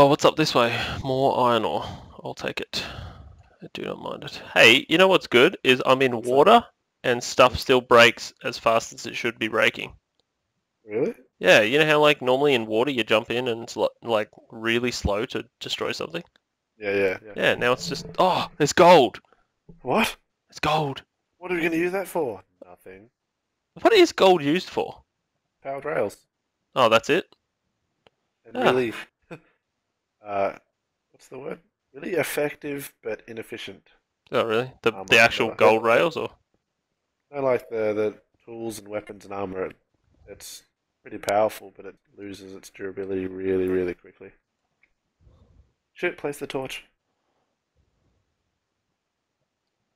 Oh, what's up this way? More iron ore. I'll take it. I do not mind it. Hey, you know what's good? Is I'm in water and stuff still breaks as fast as it should be breaking. Really? Yeah, you know how like normally in water you jump in and it's like really slow to destroy something? Yeah, yeah, yeah. Yeah, now it's just, oh, there's gold. What? It's gold. What are we going to use that for? Nothing. What is gold used for? Powered rails. Oh, that's it? And Ah. really, uh, what's the word? Really effective but inefficient. Oh, really? The, the actual gold rails or? I like the the tools and weapons and armor. It, it's pretty powerful, but it loses its durability really, really quickly. Shit! Place the torch.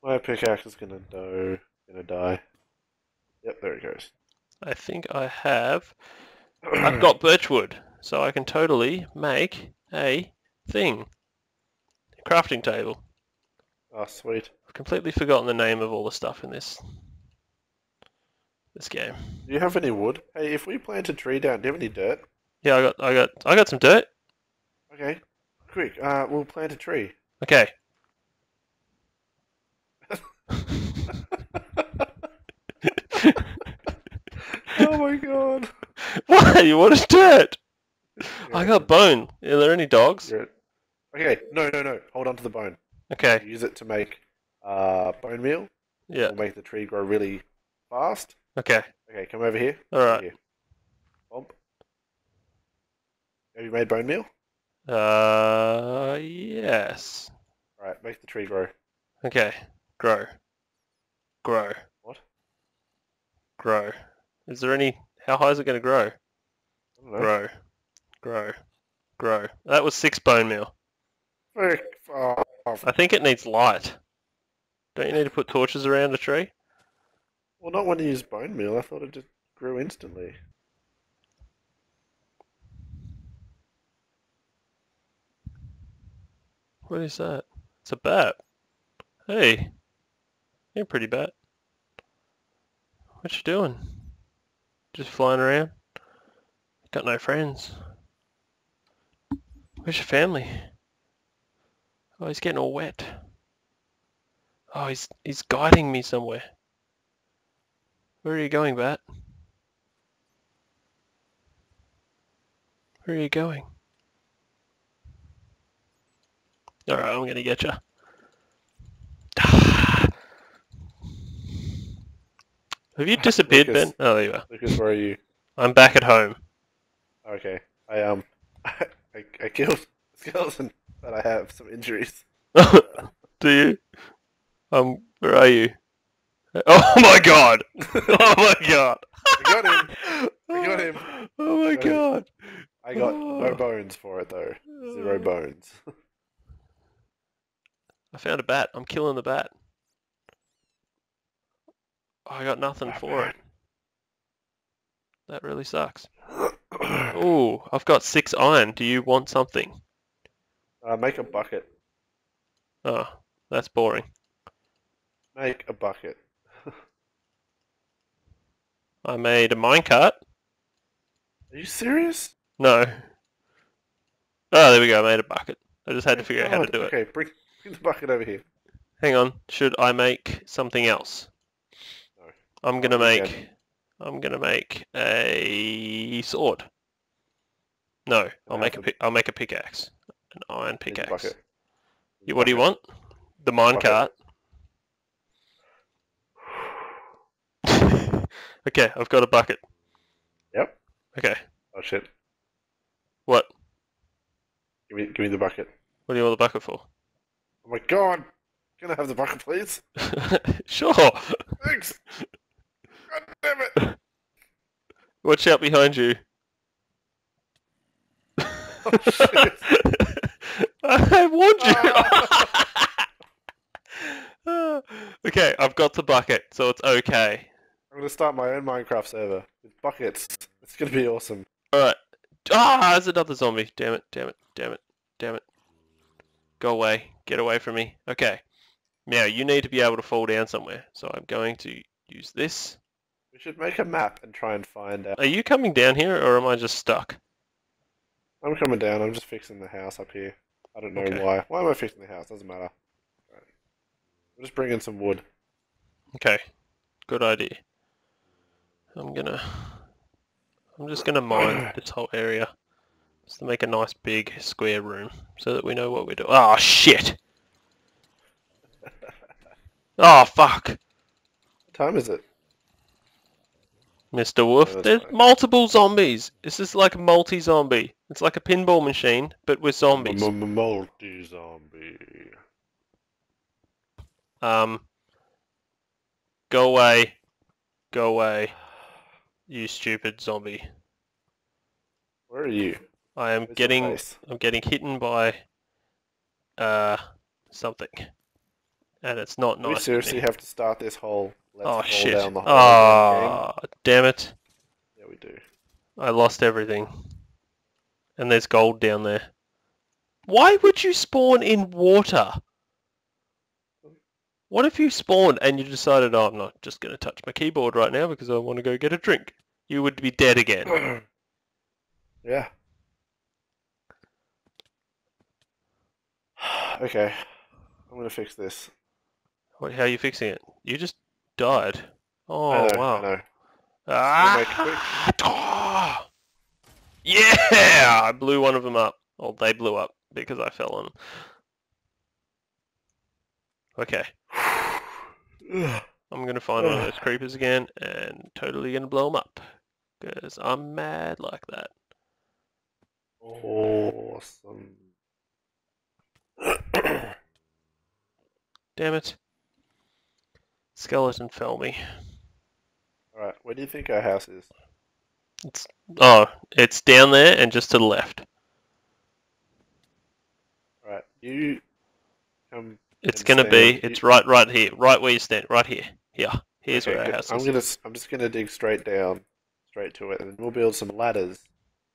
My pickaxe is gonna go, gonna die. Yep, there it goes. I think I have. I've got birchwood, so I can totally make a thing. A crafting table. Oh, sweet. I've completely forgotten the name of all the stuff in this this game. Do you have any wood? Hey, if we plant a tree down, do you have any dirt? Yeah, I got I got I got some dirt. Okay, quick. Uh, we'll plant a tree. Okay. oh my god. Why? You want dirt? I got bone. Are there any dogs? you're- Okay, no, no, no. Hold on to the bone. Okay. Use it to make uh, bone meal. Yeah. We'll make the tree grow really fast. Okay. Okay, come over here. All right. Bump. Have you made bone meal? Uh, yes. All right, make the tree grow. Okay. Grow. Grow. What? Grow. Is there any? How high is it going to grow? I don't know. Grow. Grow. Grow. That was six bone meal. Frick. Oh, oh. I think it needs light. Don't you need to put torches around a tree? Well, not when you use bone meal. I thought it just grew instantly. What is that? It's a bat. Hey. You're pretty bat. What you doing? Just flying around? Got no friends. Where's your family? Oh, he's getting all wet. Oh, he's he's guiding me somewhere. Where are you going, Bat? Where are you going? Alright, I'm gonna get you. Have you disappeared, Lucas. Ben? Oh, there you are. Lucas, where are you? I'm back at home. Okay. I um, I, I killed skeleton, but I have some injuries. Do you? Um, where are you? Oh my god! Oh my god! I got him. I got him. Oh my Got him. god! I got no Oh. bones for it though. Zero bones. I found a bat. I'm killing the bat. Oh, I got nothing for it. That really sucks. Oh, I've got six iron. Do you want something? uh, make a bucket. Oh, that's boring. Make a bucket. I made a minecart. Are you serious? No. Oh, there we go. I made a bucket. I just had to figure out how to do it. Okay, bring, bring the bucket over here. Hang on. Should I make something else? No. I'm gonna make. I'm gonna make a sword. No, I'll make a pick. I'll make a pickaxe. An iron pickaxe. You- What do you want? The minecart. okay, I've got a bucket. Yep. Okay. Oh shit. What? Give me, give me the bucket. What do you want the bucket for? Oh my god! Can I have the bucket, please? sure. Thanks. God damn it! Watch out behind you. Oh shit! I warned you. Okay, I've got the bucket, so it's okay. I'm gonna start my own Minecraft server with buckets. It's gonna be awesome. Alright. Ah, there's another zombie. Damn it, damn it, damn it, damn it. Go away. Get away from me. Okay. Now, you need to be able to fall down somewhere. So I'm going to use this. We should make a map and try and find out. Are you coming down here, or am I just stuck? I'm coming down. I'm just fixing the house up here. I don't know Okay. why. Why am I fixing the house? Doesn't matter. Right. I'm just bringing some wood. Okay, good idea. I'm gonna, I'm just gonna mine this whole area, just to make a nice big square room, so that we know what we're doing. Oh ah, shit! Oh fuck, What time is it? Mr. Wolf. That's There's fine. multiple zombies. This is like a multi-zombie. It's like a pinball machine, but with zombies. Multi zombie. Um, go away, go away, you stupid zombie. Where are you? I am Where's getting? I'm getting hitten by uh something. And it's not Do we seriously have to start this whole let's oh shit. down the hole again game? Oh damn it. Yeah, we do. I lost everything. And there's gold down there. Why would you spawn in water? What if you spawned and you decided, oh, I'm not just going to touch my keyboard right now because I want to go get a drink? You would be dead again. yeah. okay. I'm gonna fix this. What, how are you fixing it? You just died. Oh, know, wow. I know. Ah! make it quick. Ah! Yeah! I blew one of them up. Well, they blew up because I fell on them. Okay. I'm gonna find one of those creepers again and totally gonna blow them up. Because I'm mad like that. awesome. Damn it. Skeleton fell me. Alright, where do you think our house is? It's oh, it's down there and just to the left. Alright, you come. It's gonna be. you- It's right, right here, right where you stand, right here. Here. Here's okay, where our house I'm is. gonna. I'm just gonna dig straight down, straight to it, and we'll build some ladders.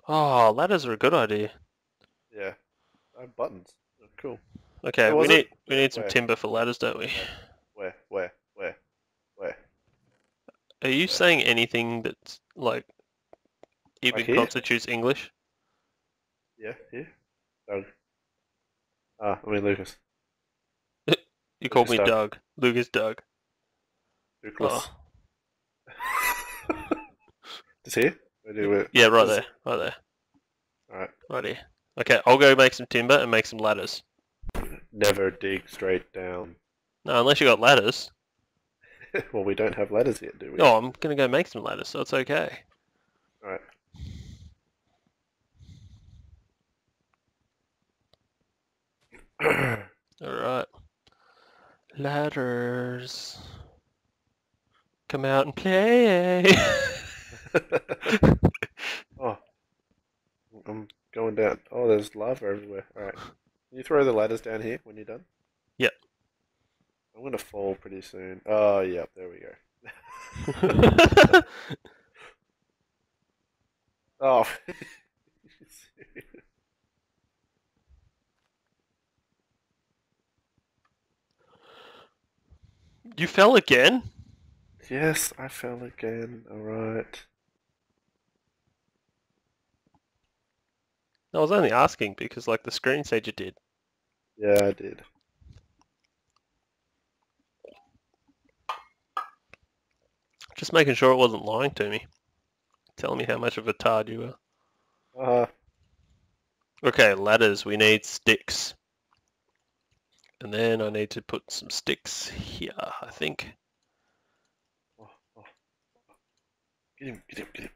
Oh, ladders are a good idea. Yeah, I have buttons. Cool. Okay, we need it? we need some Where? timber for ladders, don't we? Where? Where? Where? Where? Are you saying anything that's like even here? constitutes English? Yeah, here. Doug. Ah, I mean Lucas. You called me Lucas Doug. Lucas Doug. Lucas. Oh. Is here? Where? Yeah, right there. Right there. Alright. Right here. Okay, I'll go make some timber and make some ladders. Never dig straight down. No, unless you got ladders. well, we don't have ladders yet, do we? Oh, I'm gonna go make some ladders, so it's okay. Alright. Alright. Ladders. Come out and play. oh. I'm going down. Oh, there's lava everywhere. Alright. Can you throw the ladders down here when you're done? Yep. I'm gonna fall pretty soon. Oh, yep, there we go. Oh. You fell again? yes, I fell again. Alright. I was only asking because like the screen said you did. Yeah, I did. Just making sure it wasn't lying to me. Telling me how much of a tard you were. Uh, Okay, ladders. We need sticks. And then I need to put some sticks here, I think. oh, oh. Get him, get him, get him.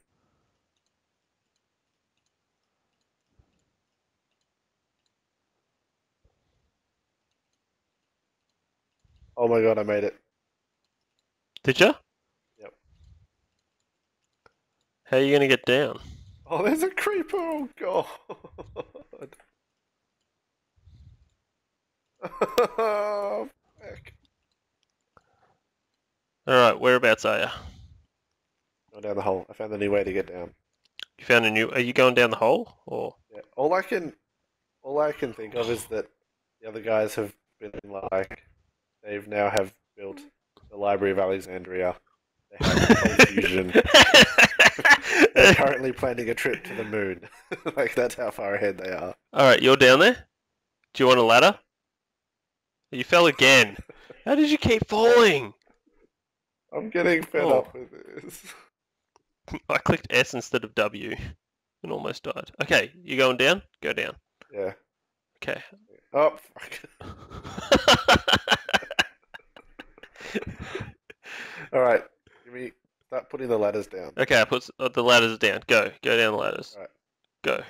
Oh my god, I made it. Did you? Yep. How are you gonna get down? Oh, there's a creeper! Oh god! oh, fuck. Alright, whereabouts are you? Go down the hole. I found a new way to get down. You found a new... Are you going down the hole? Or... Yeah. All I can, all I can think of is that the other guys have been like, they've now have built the Library of Alexandria. They have Fusion. they're currently planning a trip to the moon. like that's how far ahead they are. Alright, you're down there? Do you want a ladder? You fell again. How did you keep falling? I'm getting fed Oh. up with this. I clicked S instead of W and almost died. Okay, you going down? Go down. Yeah. Okay. Oh fuck. All right. Give me. Start putting the ladders down. okay, I put uh, the ladders down. Go. Go down the ladders. Alright. Go.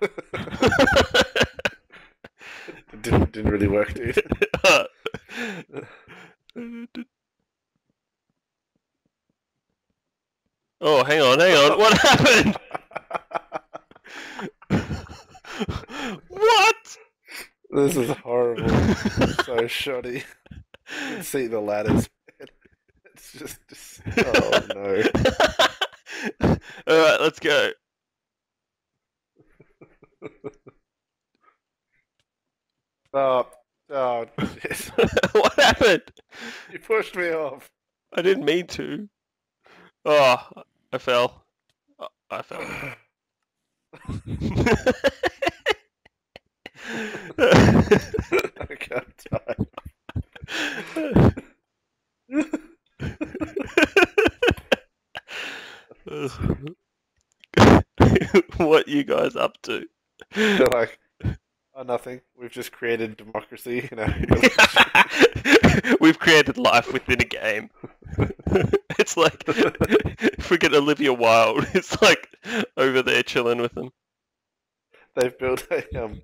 It didn't didn't really work, dude. oh, hang on, hang on. What happened? what? this is horrible. so shoddy. See the ladders. It's just, just oh no. All right, let's go. Oh, oh what happened? You pushed me off. I didn't mean to. Oh, I fell. Oh, I fell. I can't die. what you guys up to? They're like, oh, nothing. We've just created democracy You know? We've created life within a game. it's like freaking Olivia Wilde. It's like over there chilling with them. They've built a um,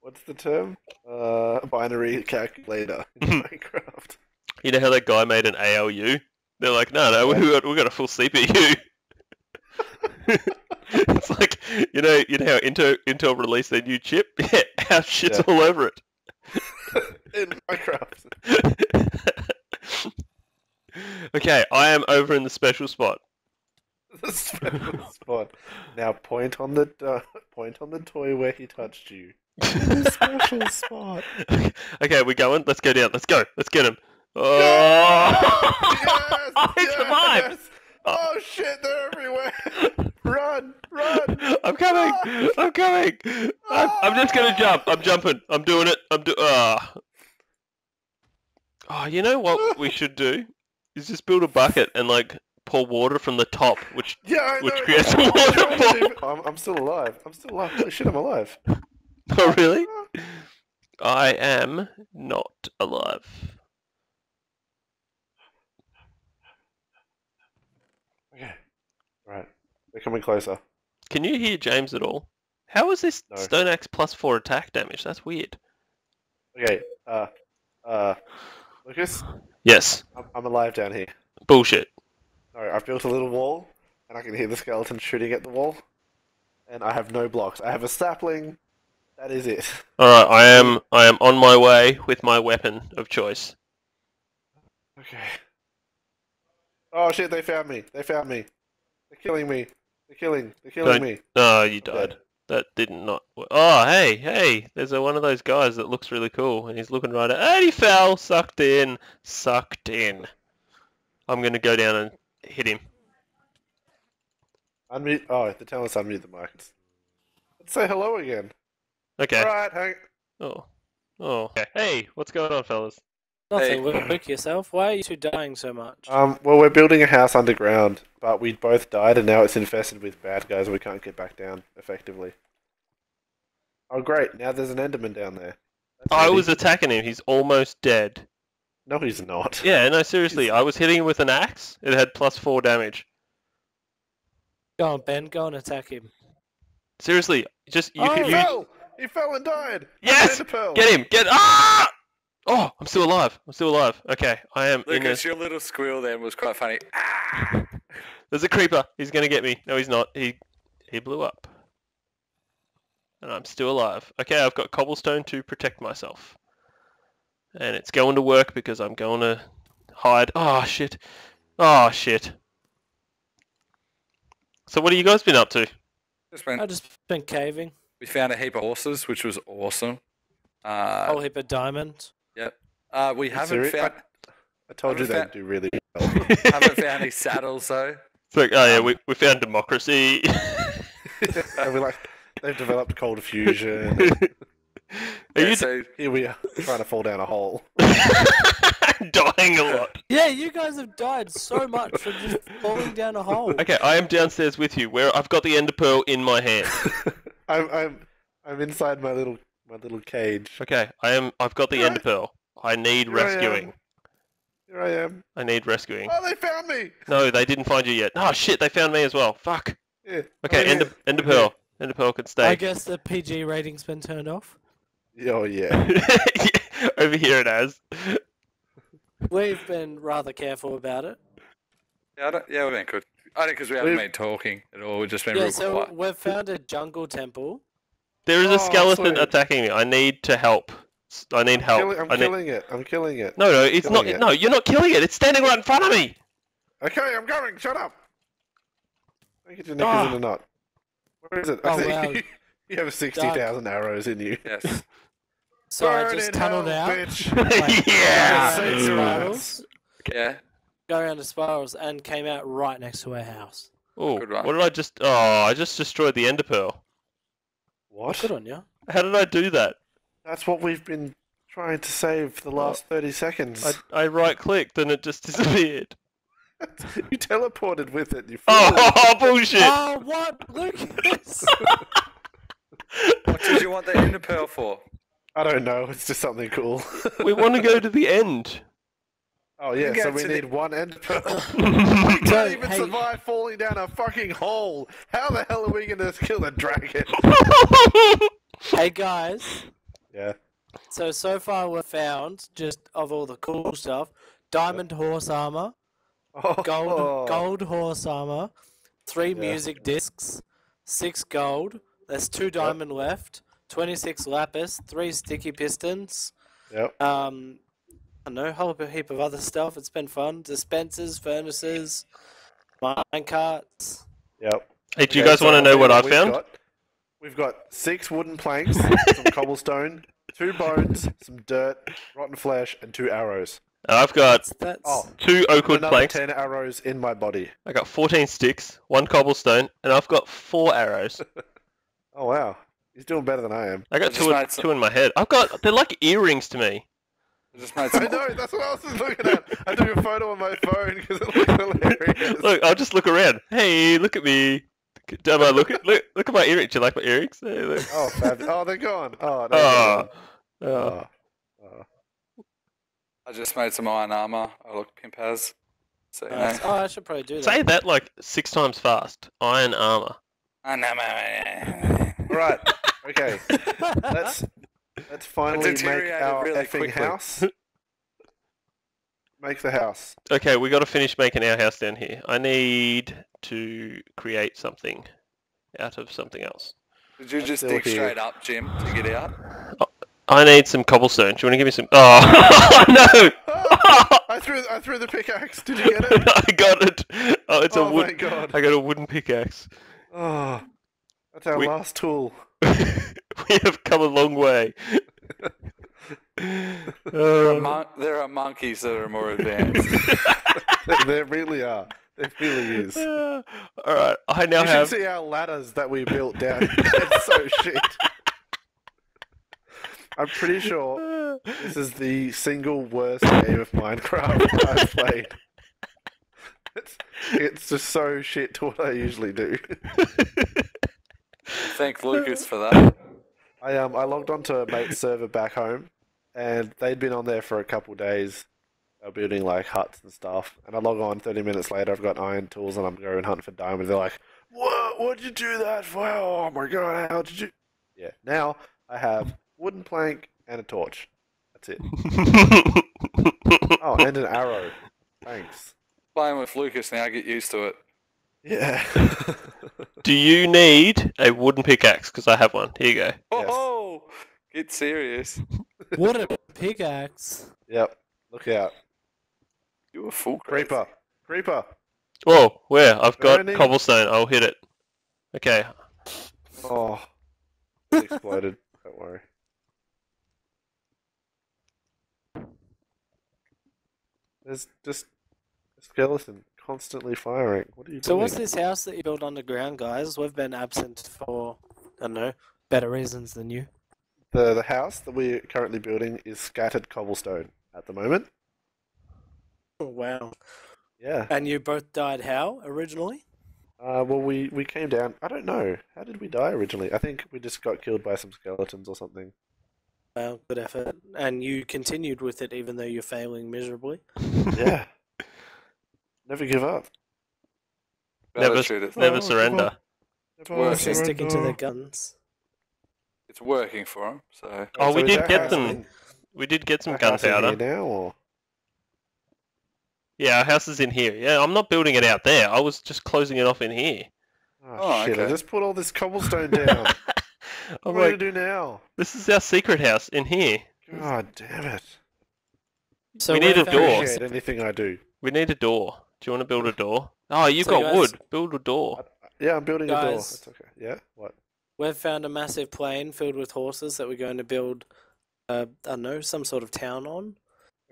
what's the term? Uh, binary calculator in Minecraft. You know how that guy made an ALU? They're like, no, no, we got we got a full CPU. it's like you know, you know how Intel Intel released their new chip. Yeah, our shit's Yeah. all over it. in Minecraft. okay, I am over in the special spot. The special spot. Now point on the uh, point on the toy where he touched you. The special spot. okay, we're going. Let's go down. Let's go. Let's get him. Oh! Yes! I survived. yes! Oh shit! They're everywhere. Run! Run! I'm coming. Ah. I'm coming. I'm, I'm just gonna ah. jump. I'm jumping. I'm doing it. I'm do. Ah. Oh, you know what we should do? Is just build a bucket and like pour water from the top, which Yeah, Which know. creates a I'm trying waterfall. I'm, I'm still alive. I'm still alive. Holy shit! I'm alive. oh really? I am not alive. Okay. Right. They're coming closer. Can you hear James at all? How is this No. stone axe plus four attack damage? That's weird. Okay. Uh. Uh. Lucas, Yes. I'm, I'm alive down here. Bullshit. Sorry, I've built a little wall, and I can hear the skeleton shooting at the wall. And I have no blocks. I have a sapling. That is it. Alright, I am I am on my way with my weapon of choice. Okay. Oh shit! They found me. They found me. They're killing me. They're killing. They're killing Don't- me. No, you died. That did not. wo- Oh, hey, hey! There's a, one of those guys that looks really cool, and he's looking right at. And he fell, sucked in, sucked in. I'm gonna go down and hit him. Unmute. Oh, they're telling us to unmute the mic. Let's say hello again. Okay. Right, hang. Oh, oh. Okay. Hey, what's going on, fellas? Nothing. Hey. Work yourself. Why are you two dying so much? Um, well, we're building a house underground, but we both died, and now it's infested with bad guys. and We can't get back down effectively. Oh, great! Now there's an Enderman down there. That's I was attacking him. He's almost dead. No, he's not. Yeah, no, seriously. I was hitting him with an axe. It had plus four damage. Go on, Ben. Go and attack him. Seriously, just you Oh, can he you, fell. He fell and died. Yes! Ender get him. Get ah! Oh, I'm still alive. I'm still alive. Okay, I am in a. Lucas, your little squeal then was quite funny. Ah! There's a creeper. He's gonna get me. No, he's not. He he blew up. And I'm still alive. Okay, I've got cobblestone to protect myself. And it's going to work because I'm going to hide. Oh shit. Oh shit. So what have you guys been up to? Just went, I've just been caving. we found a heap of horses, which was awesome. Uh, Whole heap of diamonds. Uh, we haven't Seri- found. I told you Haven't they'd do really well. Haven't found any saddles though. It's like, oh yeah, we, we found democracy. and we're like, they've developed cold fusion. Are Yeah, you so Here we are trying to fall down a hole. dying a lot? Yeah, you guys have died so much from just falling down a hole. Okay, I am downstairs with you. Where I've got the ender pearl in my hand. I'm I'm I'm inside my little my little cage. Okay, I am. I've got the ender pearl. I need Here I am. rescuing. Here I am. I need rescuing. Oh, they found me. No, they didn't find you yet. Oh shit, they found me as well. Fuck. Yeah. Okay, oh, ender, yeah. ender Yeah. pearl. Ender pearl can stay. I guess the PG rating's been turned off. Oh yeah. Over here it has. We've been rather careful about it. yeah, I don't, yeah, we've been good. I Only because we haven't We've- been talking at all. We've just been Yeah, real so quiet. we've found a jungle temple. There is Oh, a skeleton sweet. attacking me. I need to help. S- I need help. Killing, I'm need... killing it. I'm killing it. No, no, it's not. it. No, you're not killing it. It's standing right in front of me. Okay, I'm going. Shut up. Don't get your knickers Ah. in a knot. Where is it? Oh, I think wow. you, you have sixty thousand arrows in you. Yes. So I just tunneled hell, out. bitch. Yeah. go around the spirals, Yeah. go around the spirals, and came out right next to our house. Oh, Good one. what did I just? Oh, I just destroyed the ender pearl. What? Good on you. How did I do that? That's what we've been trying to save for the last thirty seconds. I, I right clicked and it just disappeared. you teleported with it. You fool. Oh, bullshit! Oh, what, Lucas? What did you want the ender pearl for? I don't know. It's just something cool. We want to go to the end. oh yeah, You so we to the- need one end pearl. we No, can't even hey. survive falling down a fucking hole. How the hell are we gonna kill the dragon? hey guys. Yeah. So so far we've found just of all the cool stuff: diamond horse armor, Oh, gold gold horse armor, three Yeah. music discs, six gold. There's two diamond left. Twenty-six lapis, three sticky pistons. Yep. Um, I know, a whole heap of other stuff. It's been fun. Dispensers, furnaces, mine carts. Yep. Hey, do you Okay, guys so want to know what I found? Got, we've got six wooden planks, some cobblestone, two bones, some dirt, rotten flesh, and two arrows. I've got That's, that's Oh, two oak wood another planks. ten arrows in my body. I got 14 sticks, one cobblestone, and I've got four arrows. Oh wow, he's doing better than I am. I got I two, in, some- two in my head. I've got they're like earrings to me. I just made I know. That's what I was just looking at. I took a photo on my phone because it looks hilarious. Look, I'll just look around. Hey, look at me. Am look at look look at my earrings? Do you like my earrings? Hey. Oh, fab- oh, they're gone. Oh, no, Oh, they're oh. gone. Oh, oh. I just made some iron armor. I look pimp as. So you know. nice. Oh, I should probably do that. Say that like six times fast. Iron armor. I know, man. All right. Okay. Let's let's finally make our really effing quickly. house. Make the house. Okay, we got to finish making our house down here. I need to create something out of something else. Did you just dig here. straight up, Jim, to get out? Oh, I need some cobblestone. Do you want to give me some? Oh no! Oh, I threw I threw the pickaxe. Did you get it? I got it. Oh, it's oh a my wood. god. I got a wooden pickaxe. Oh, that's our We- last tool. we have come a long way. There are, Uh, mon- there are monkeys that are more advanced. They, they really are. They really is. You all right, I now should have. see our ladders that we built down. it's so shit. I'm pretty sure this is the single worst game of Minecraft I've played. It's, it's just so shit to what I usually do. Thank Lucas for that. I um I logged onto a mate's server back home, and they'd been on there for a couple days, uh, building like huts and stuff. And I log on 30 minutes later, I've got iron tools, and I'm going hunting for diamonds. They're like, "What? What'd you do that for? Oh my god, how did you?" Yeah. Now I have wooden plank and a torch. That's it. Oh, and an arrow. Thanks. Playing with Lucas now, get used to it. Yeah. Do you need a wooden pickaxe? Because I have one. Here you go. Oh, get serious. What a pickaxe! yep. Look out. You're a fool. Creeper. Creeper. Whoa, where? I've got Burning. cobblestone. I'll hit it. Okay. Oh. It exploded. Don't worry. There's just a skeleton constantly firing. What are you So doing? what's this house that you built underground, guys? We've been absent for I don't know better reasons than you. The the house that we're currently building is scattered cobblestone at the moment. Oh, wow. Yeah. And you both died how originally? Uh, well, we we came down. I don't know. How did we die originally? I think we just got killed by some skeletons or something. Well, good effort. And you continued with it even though you're failing miserably. Yeah. Never give up. Never- Better. Never surrender. Never working. Unless they're sticking to their guns. It's working for him. So Oh, we did get them. in- We did get some our house in here gunpowder. now, or Yeah, our house is in here. Yeah, I'm not building it out there. I was just closing it off in here. oh, Oh, shit! I okay. just put all this cobblestone down. what I'm am I gonna do now? this is our secret house in here. God damn it! So We need a door. Anything I do. We need a door. Do you want to build a door? Oh, you've So got guys- wood. Build a door. Yeah, I'm building a door. That's okay. Yeah. What? We've found a massive plain filled with horses that we're going to build, uh, I don't know, some sort of town on,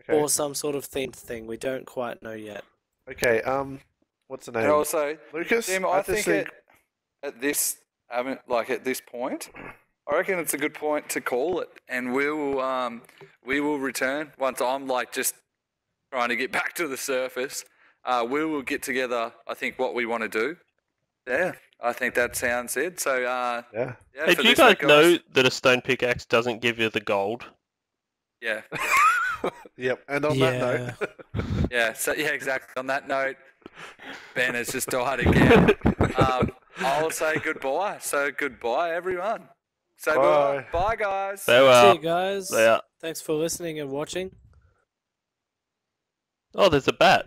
Okay. or some sort of themed thing. We don't quite know yet. Okay. Um, what's the name? and also, Lucas. Tim, I just think it, at this, I mean, like at this point, I reckon it's a good point to call it, and we will, um, we will return once I'm like just trying to get back to the surface. Uh, we will get together. I think what we want to do. Yeah, I think that sounds it. So, uh, Yeah. yeah. Hey, do you this guys week, know that a stone pickaxe doesn't give you the gold? Yeah, Yep. And on Yeah. that note, yeah. So yeah, exactly. On that note, Ben has just died again. um, I'll say goodbye. So goodbye, everyone. Say bye. Bye. Bye, guys. They See you guys. They. Thanks for listening and watching. Oh, there's a bat.